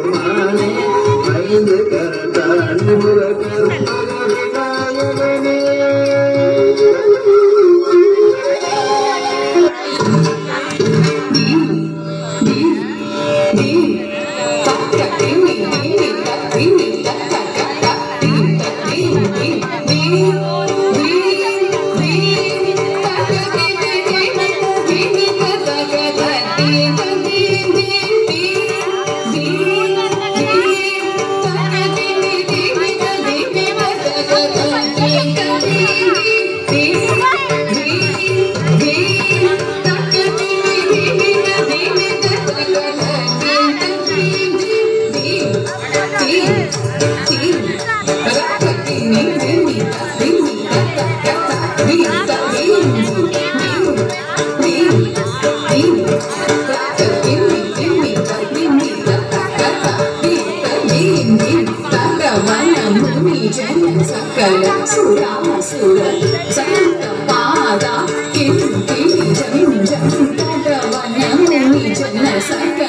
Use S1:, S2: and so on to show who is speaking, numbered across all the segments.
S1: கருணானே ஐந்து கருணானு முருகர்
S2: माता किन्ती निजं जं तटवनं निजं सकल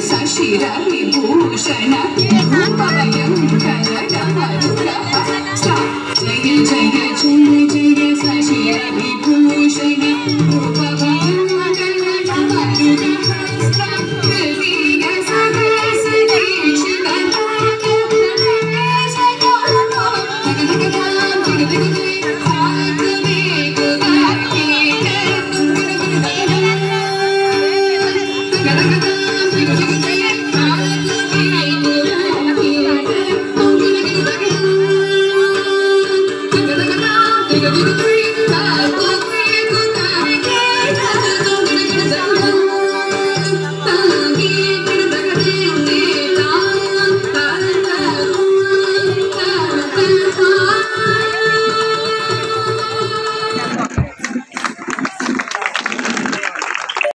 S2: साक्षी राही भूषण पवयं करग